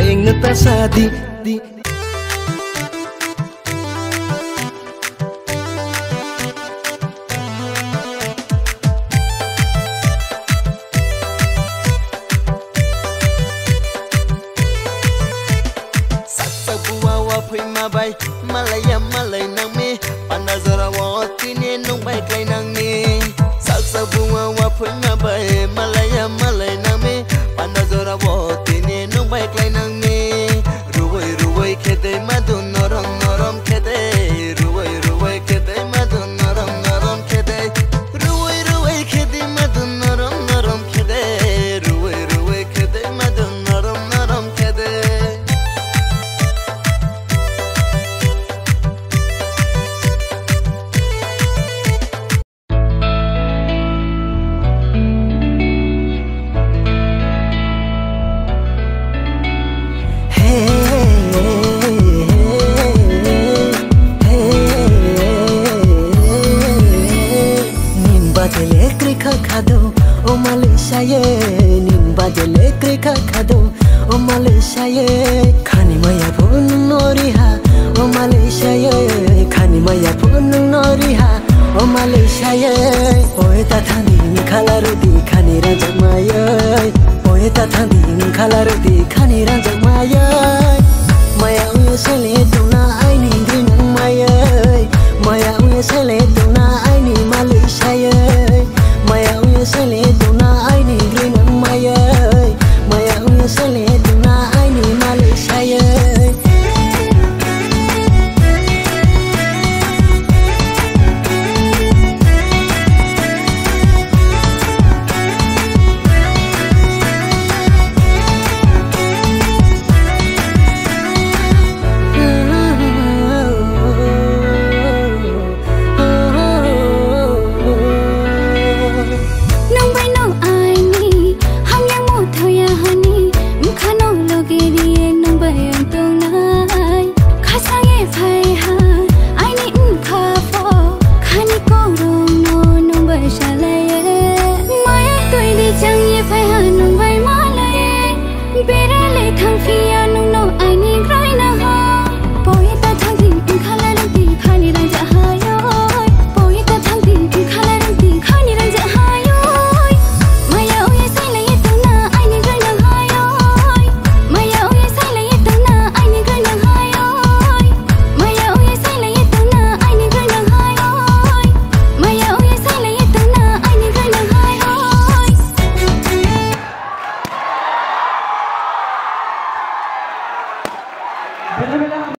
De ma di ta sa di De ma Malaya malay nang mi. Panazara wa tine nung bay klay nang mi Saksa buwa wa phui Malaya నింబజలే క్రిక ఖదో ఓ మలేషాయే నింబజలే క్రిక ఖదో ఓ మలేషాయే ఖనిమయ ఫోన్ నోరిహా ఓ మలేషాయే ఖనిమయ ఫోన్ నోరిహా ఓ మలేషాయే ఓయ్ తథని నిఖలరు